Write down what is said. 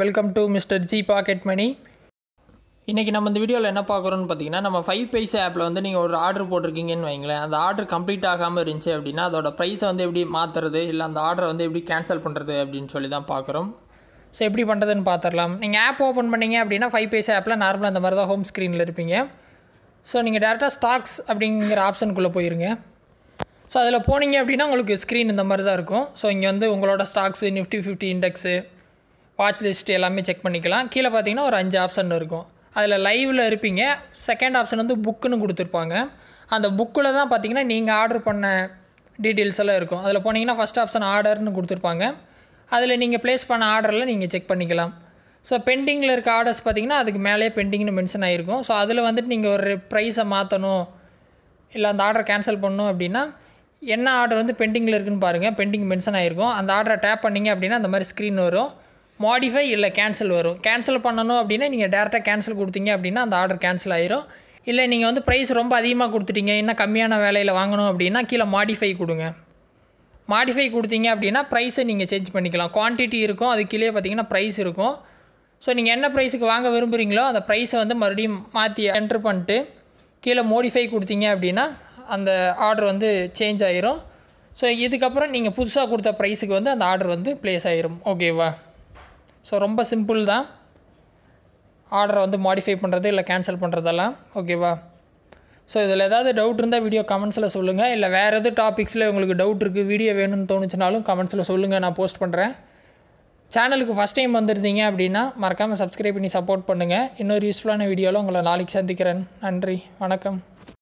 Welcome to mister G pocket money இன்றைக்கி நம்ம இந்த வீடியோவில் என்ன பார்க்குறோன்னு பார்த்தீங்கன்னா நம்ம ஃபைவ் பைஸ் ஆப்பில் வந்து நீங்கள் ஒரு ஆர்டர் போட்டிருக்கீங்கன்னு வைங்களேன். அந்த ஆர்டர் கம்ப்ளீட் ஆகாமல் இருந்துச்சு அப்படின்னா அதோட ப்ரைஸை வந்து எப்படி மாற்றுறது இல்லை அந்த ஆர்டரை வந்து எப்படி கேன்சல் பண்ணுறது அப்படின்னு சொல்லி தான் பார்க்குறோம். ஸோ எப்படி பண்ணுறதுன்னு பார்த்துடலாம். நீங்கள் ஆப் ஓப்பன் பண்ணீங்க அப்படின்னா ஃபைவ் பைஸ் ஆப்பில் நார்மலாக அந்த மாதிரி தான் ஹோம் ஸ்க்ரீனில் இருப்பீங்க. ஸோ நீங்கள் டேரெக்டாக ஸ்டாக்ஸ் அப்படிங்கிற ஆப்ஷனுக்குள்ளே போயிருங்க. ஸோ அதில் போனீங்க அப்படின்னா உங்களுக்கு ஸ்க்ரீன் இந்த மாதிரி தான் இருக்கும். ஸோ இங்கே வந்து உங்களோட stocks Nifty fifty index watch list எல்லாமே செக் பண்ணிக்கலாம். கீழே பார்த்தீங்கன்னா ஒரு அஞ்சு ஆப்ஷன் இருக்கும். அதில் லைவில் இருப்பீங்க. செகண்ட் ஆப்ஷன் வந்து புக்குன்னு கொடுத்துருப்பாங்க. அந்த புக்கில் தான் பார்த்தீங்கன்னா நீங்கள் ஆர்டர் பண்ண டீட்டெயில்ஸ் எல்லாம் இருக்கும். அதில் போனீங்கன்னா ஃபஸ்ட் ஆப்ஷன் ஆர்டர்னு கொடுத்துருப்பாங்க. அதில் நீங்கள் ப்ளேஸ் பண்ண ஆர்டரில் நீங்கள் செக் பண்ணிக்கலாம். ஸோ பெண்டிங்கில் இருக்க ஆர்டர்ஸ் பார்த்தீங்கன்னா அதுக்கு மேலே பெண்டிங்னு மென்ஷன் ஆகிருக்கும் ஸோ அதில் வந்துட்டு நீங்கள் ஒரு ப்ரைஸை மாற்றணும் இல்லை அந்த ஆர்டர் கேன்சல் பண்ணணும் அப்படின்னா என்ன ஆர்டர் வந்து பெண்டிங்கில் இருக்குன்னு பாருங்கள் பெண்டிங் மென்ஷன் ஆகிருக்கும் அந்த ஆர்டரை டேப் பண்ணிங்க அப்படின்னா அந்த மாதிரி ஸ்க்ரீன் வரும். மாடிஃபை இல்லை கேன்சல் வரும். கேன்சல் பண்ணணும் அப்படின்னா நீங்கள் டேரெக்டாக கேன்சல் கொடுத்தீங்க அப்படின்னா அந்த ஆர்டர் கேன்சல் ஆயிரும். இல்லை நீங்கள் வந்து ப்ரைஸ் ரொம்ப அதிகமாக கொடுத்துட்டீங்க இன்னும் கம்மியான வேலையில் வாங்கணும் அப்படின்னா கீழே மாடிஃபை கொடுங்க. மாடிஃபை கொடுத்தீங்க அப்படின்னா ப்ரைஸை நீங்கள் சேஞ்ச் பண்ணிக்கலாம். குவான்டிட்டி இருக்கும் அது கீழே பார்த்தீங்கன்னா ப்ரைஸ் இருக்கும். ஸோ நீங்கள் என்ன ப்ரைஸுக்கு வாங்க விரும்புகிறீங்களோ அந்த ப்ரைஸை வந்து மறுபடியும் மாற்றி என்ட்ரு பண்ணிட்டு கீழே மோடிஃபை கொடுத்தீங்க அப்படின்னா அந்த ஆர்டர் வந்து சேஞ்ச் ஆயிரும். ஸோ இதுக்கப்புறம் நீங்கள் புதுசாக கொடுத்த ப்ரைஸுக்கு வந்து அந்த ஆர்டர் வந்து ப்ளேஸ் ஆயிரும். ஓகேவா ஸோ ரொம்ப சிம்பிள் தான். ஆர்டரை வந்து மாடிஃபை பண்ணுறது இல்லை கேன்சல் பண்ணுறதெல்லாம் ஓகேவா ஸோ இதில் ஏதாவது டவுட் இருந்தால் வீடியோ கமெண்ட்ஸில் சொல்லுங்கள் இல்லை வேறு எது டாபிக்ஸில் உங்களுக்கு டவுட் இருக்குது வீடியோ வேணும்னு தோணுச்சுனாலும் கமெண்ட்ஸில் சொல்லுங்கள் நான் போஸ்ட் பண்ணுறேன் சேனலுக்கு ஃபஸ்ட் டைம் வந்திருந்தீங்க அப்படின்னா மறக்காமல் சப்ஸ்கிரைப் பண்ணி சப்போர்ட் பண்ணுங்கள் இன்னொரு யூஸ்ஃபுல்லான வீடியோவில் உங்களை நாளைக்கு சந்திக்கிறேன். நன்றி. வணக்கம்.